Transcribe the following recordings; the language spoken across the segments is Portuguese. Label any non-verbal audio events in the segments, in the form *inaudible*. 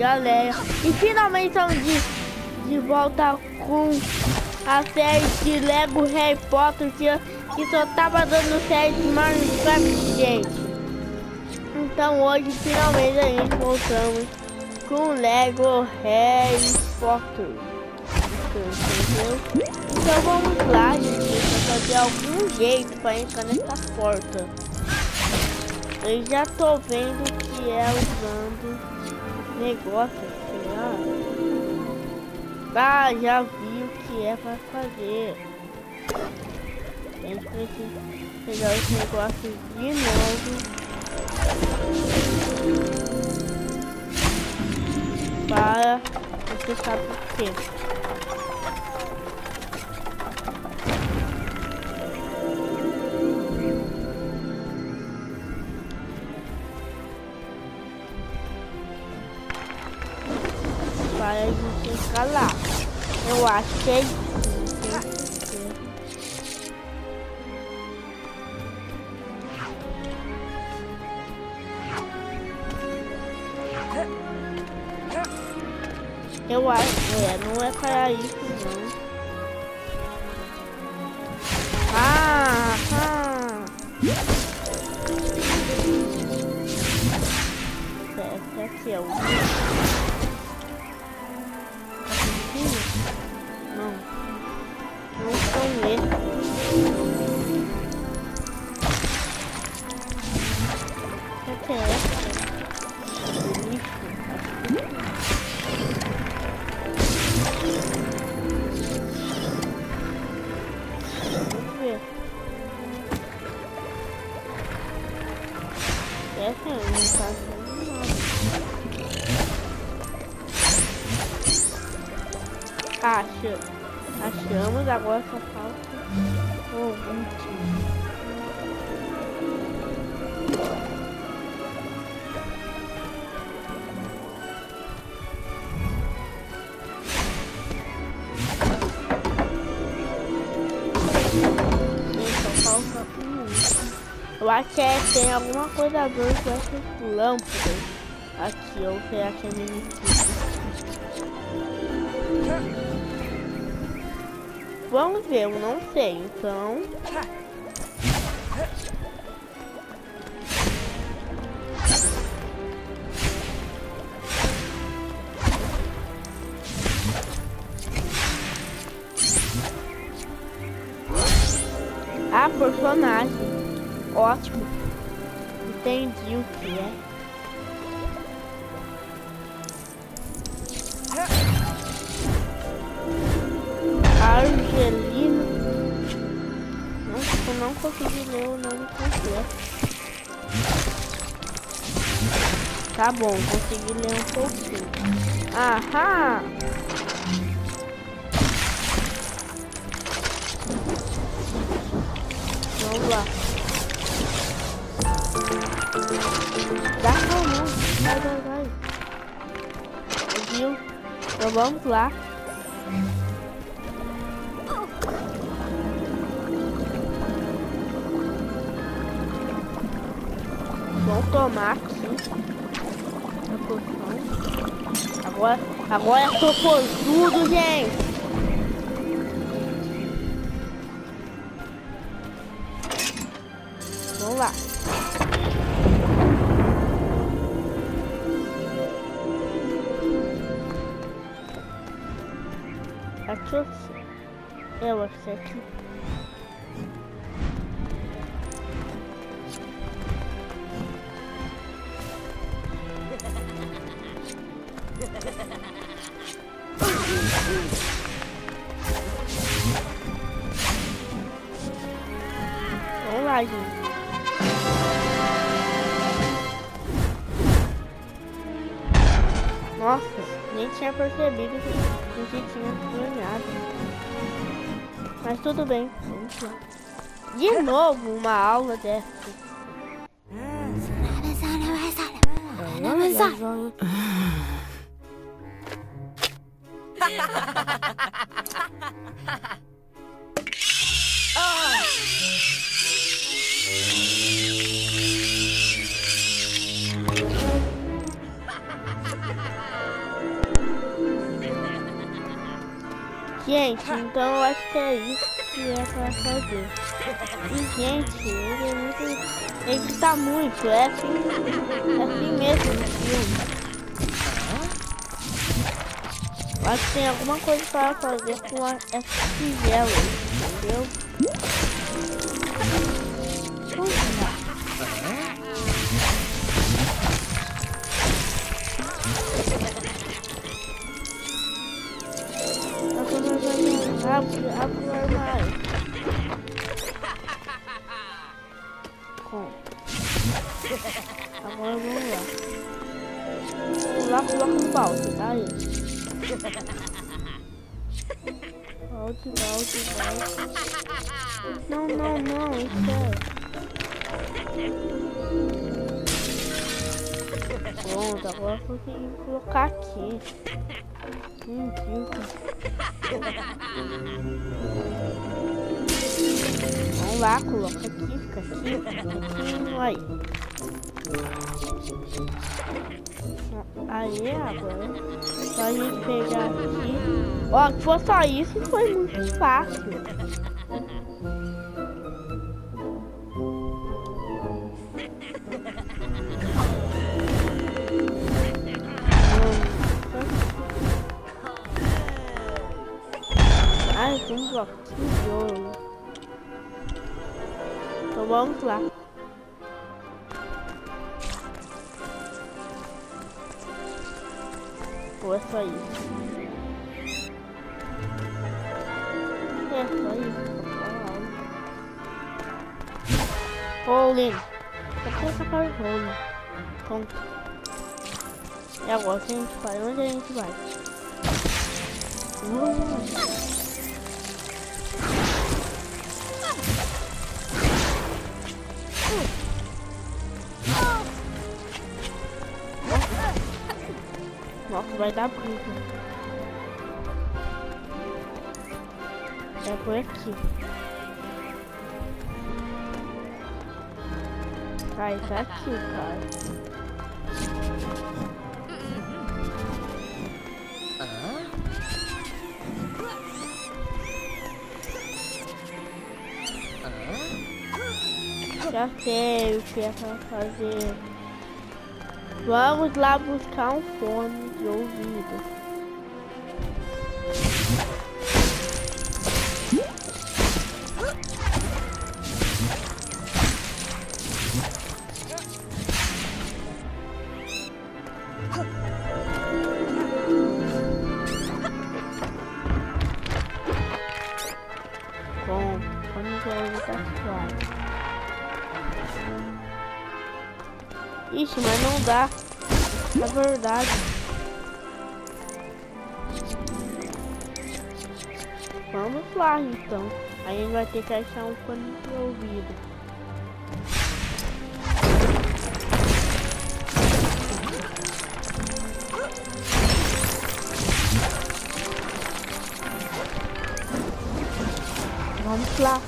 galera. E finalmente estamos de, de volta com a série de Lego Harry Potter que, que só tava dando série de Minecraft, gente. Então hoje finalmente a gente voltamos com Lego Harry Potter. Então vamos lá, gente, fazer algum jeito para entrar nessa porta. Eu já tô vendo que é usando negócio, sei lá. Ah, já vi o que é para fazer. A gente precisa pegar os negócios de novo. Para você sabe por para a gente entrar lá. Eu acho que é. Eu acho, é, não é para isso não. Ah, ah. Essa aqui é o agora só falta o último. Eu acho que é, tem alguma coisa doida com essas lâmpadas. Aqui, ou será que é mini Vamos ver, eu não sei, então... Ah, personagem. Ótimo. Entendi o que é. Não ler o nome completo. Tá bom, consegui ler um pouquinho. Aham! Vamos lá. Dá calma, vai, vai, vai. Viu? Então vamos lá. Vamos tomar poção. Agora, agora eu tô tudo, gente. Vamos lá. Aqui eu sei. Eu sei aqui. Nossa, nem tinha percebido que, tinha planeado. Mas tudo bem, vamos lá. De novo uma aula dessa. Ha *laughs* *laughs* Gente, então eu acho que é isso que é pra fazer. E gente, ele é muito. Ele tá muito, é assim, é assim mesmo no filme. Acho que tem alguma coisa para fazer com a, essa tigela, entendeu? Volte, volte. Não, não, não, é. Pronto, agora eu consegui colocar aqui. Ridículo. Vamos lá, coloca aqui, fica aqui, fica aqui, aí. Aí, agora, só a gente pegar aqui. Ó, se for só isso, foi muito fácil. Ai, tem um bloquinho de ouro. Então vamos lá. Ou é só isso? É só isso. Rolling. Só pra sacar o rolling. Pronto. E agora o que a gente vai? Onde a gente vai? Uh. Nossa, vai dar briga. É por aqui. Cai, tá aqui, cara. Já sei o que é pra fazer. Vamos lá buscar um fone de ouvido. Bom, fone de ouvido tá suave. Ixi, mas não dá. É verdade. Vamos lá então. Aí a gente vai ter que achar um fone de ouvido. Vamos lá.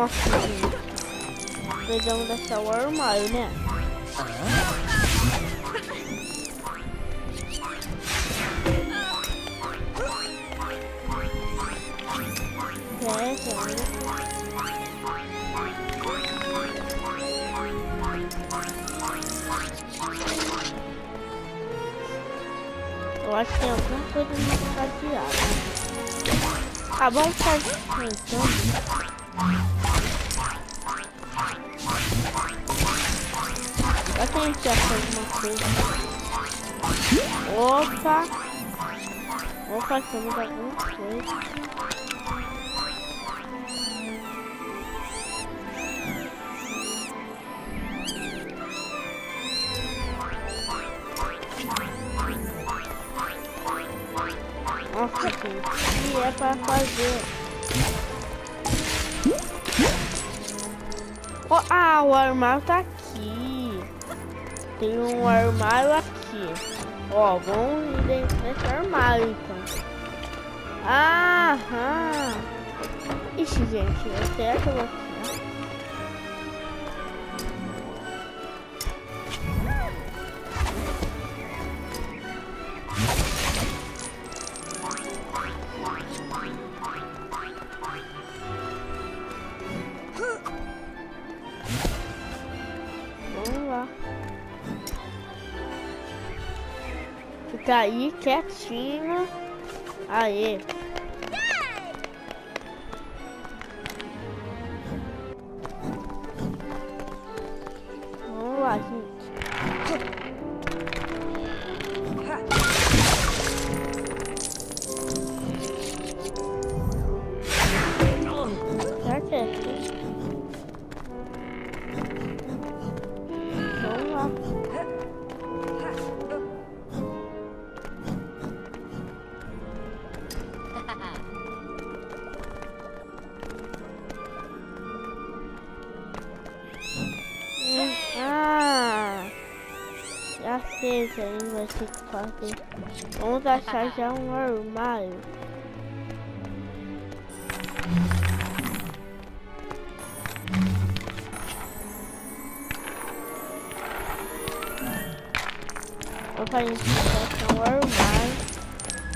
Nossa, gente. Precisamos o armário, né? É, cara. Eu acho que tem alguma coisa no cadeado. Ah, vamos fazer então. Gente acha alguma coisa. Opa! Opa, temos alguma coisa. Nossa, gente, que é pra fazer? Oh, ah, o armário tá aqui. Tem um armário aqui. Ó, vamos dentro desse armário, então. Aham. Ixi, gente, será que eu vou Fica aí quietinho. Aê. Vai ter que fazer. Vamos achar já um armário. Vamos fazer achar um armário.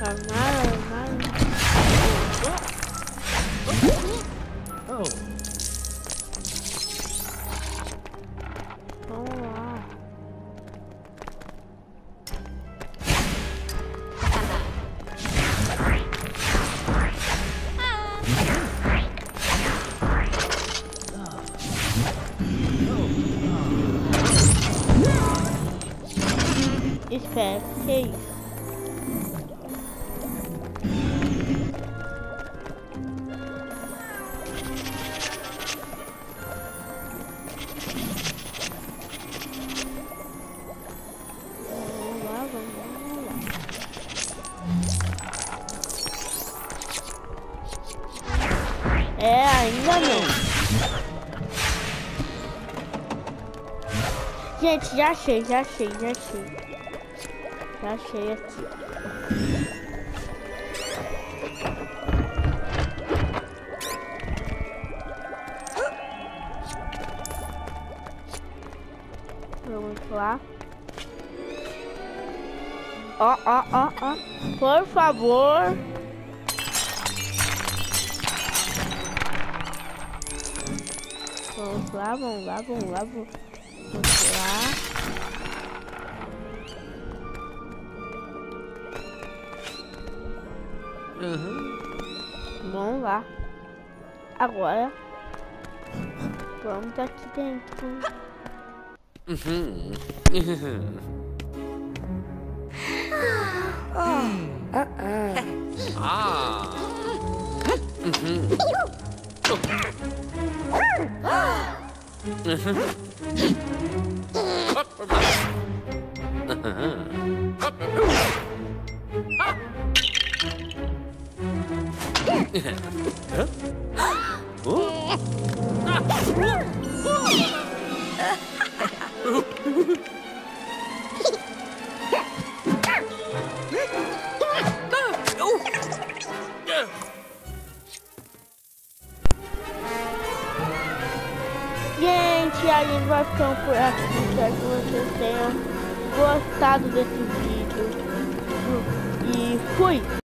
Armário, armário. Que é isso? É, ainda não. Gente, já achei, já achei, já achei. Já achei aqui. Vamos lá. Ó, ó, ó, ó. Por favor. Vamos lá, vamos lá, vamos lá, vamos lá. Uhum. Vamos lá. Agora. Vamos aqui dentro. Uhum. ah. Ah. Ah. Uhum. Uhum. Gente, a gente vai ficando por aqui. Espero que vocês tenham gostado desse vídeo. E fui!